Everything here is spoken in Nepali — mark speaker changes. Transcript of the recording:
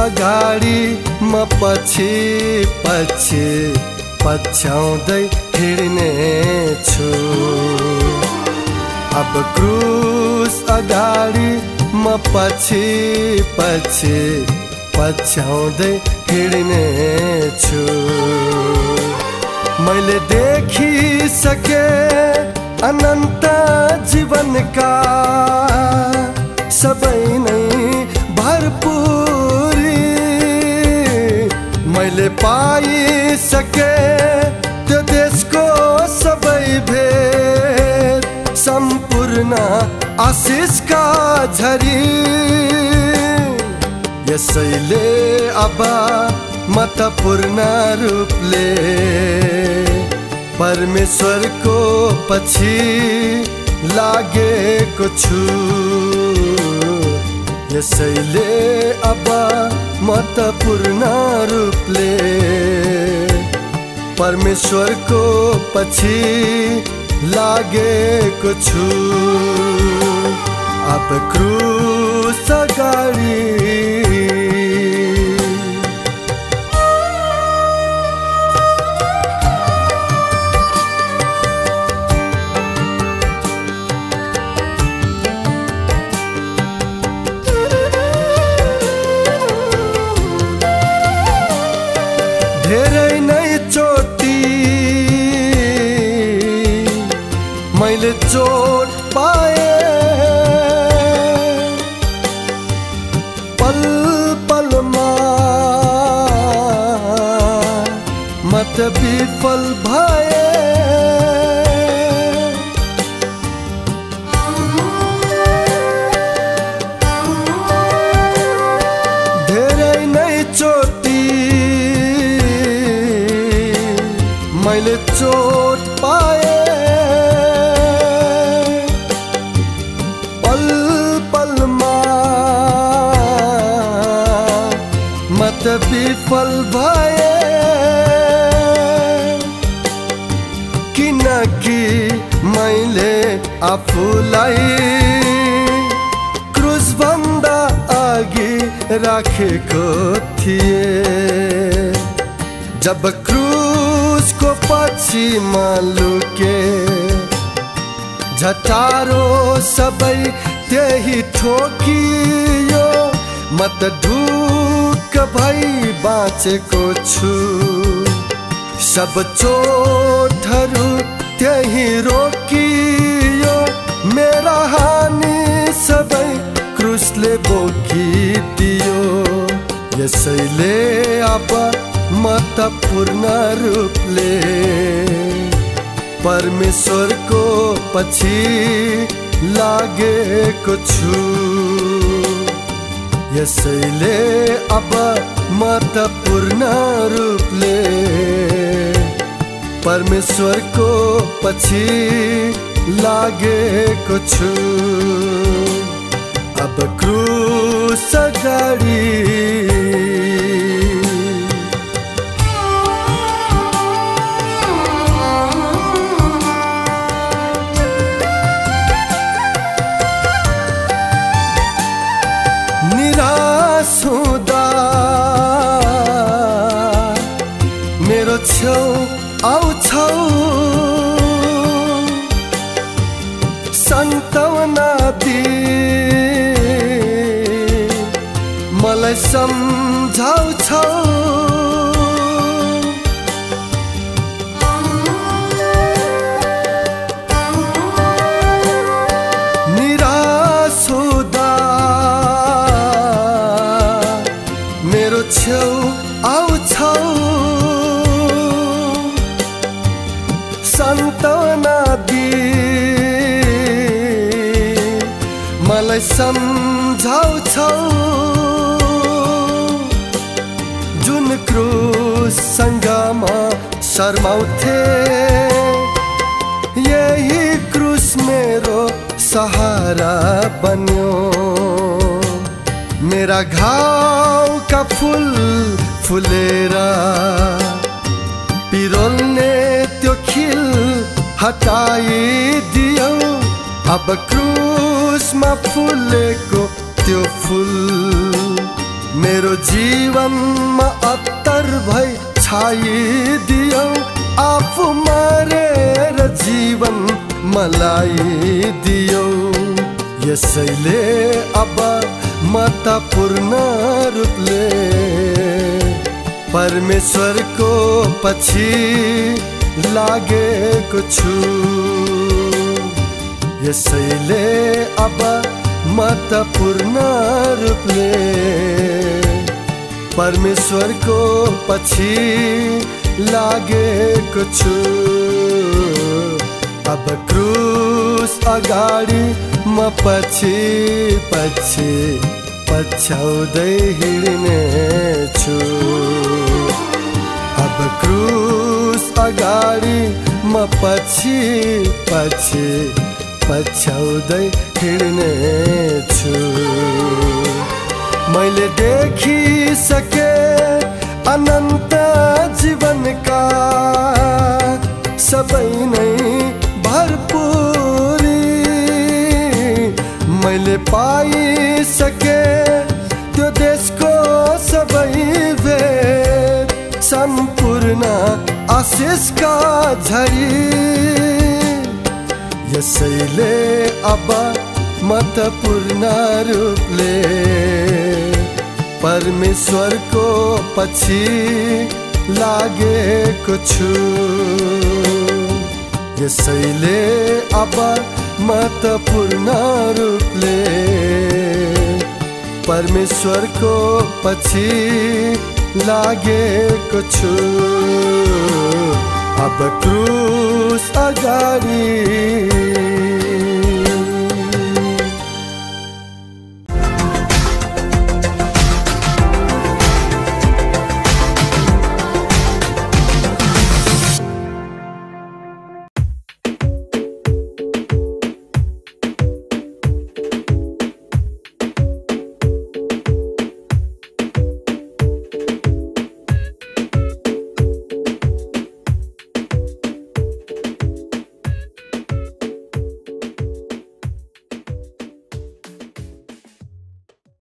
Speaker 1: अगाडि म पछि पछि पछ्याउँदै हिँड्ने छु अब क्रुस अगाडि म पछि पछि पछ्याउँदै हिँड्ने छु मैले देखिसके अनन्त जीवनका सबै नै भरपुरी मैले पाइसके त्यो देशको सबै भेद सम्पूर्ण आशिषका झरी। यसैले अब म त पूर्ण रूपले परमेश्वरको पछि लागेको छु। यसैले अब म त पूर्ण रूपले परमेश्वरको पछि लागेको छु। अब क्रुस अगाडि चोट पाए। पल पल मत विफल भए। धेरै नै चोटी मैले चोट विफल भए। किनकि मैले आफूलाई क्रुसभन्दा अघि राखेको थिएँ। जब क्रुसको म लुके झटारो सबै त्यही ठोकियो। म त ढुक्क भई बाँचेको छु। सब चोटहरू त्यही रोकियो। मेरा हानि सबै क्रुसले बोकिदियो। यसैले अब म त पूर्ण रूपले परमेश्वरको पछि लागेको छु। यसैले अब म त पूर्ण रूपले परमेश्वरको पछि लागेको छु। अब क्रुस अगाडि निराश हुँदा मेरो छेउ आउँछौ। सन्तवना दि मलाई सम्झाउँछौ। छेउ आउँछौ। सन्तवना दि मलाई सम्झाउँछौ। जुन क्रुससँग म शर्माउँथे यही क्रुस मेरो सहारा बन्यो। मेरा घाउका फुल फुलेर। पिरोल्ने त्यो खिल हटाइदियो। अब क्रुसमा फुलेको त्यो फुल मेरो जीवनमा अत्तर भई छाइदियो। आफू मरेर जीवन मलाई दियो यसैले अब म त पूर्ण रूपले परमेश्वरको पछि लागेको छु। यसैले अब म पूर्ण रूपले परमेश्वरको पछि लागेको छु। अब क्रुस अगाडि म पछि पछि। पछ्याउँदै हिँड्ने छु अब क्रुस अगाडि म पछि पछि पछ्याउँदै हिँड्ने छु मैले देखिसके अनन्त जीवनका सबै नै मैले पाइसके त्यो देशको सबै भेद सम्पूर्ण आशिषका झरी। यसैले अब म त पूर्ण रूपले परमेश्वरको पछि लागेको छु। यसैले अब त रूपले परमेश्वरको पछि लागेको छु। अब क्रुस अगाडि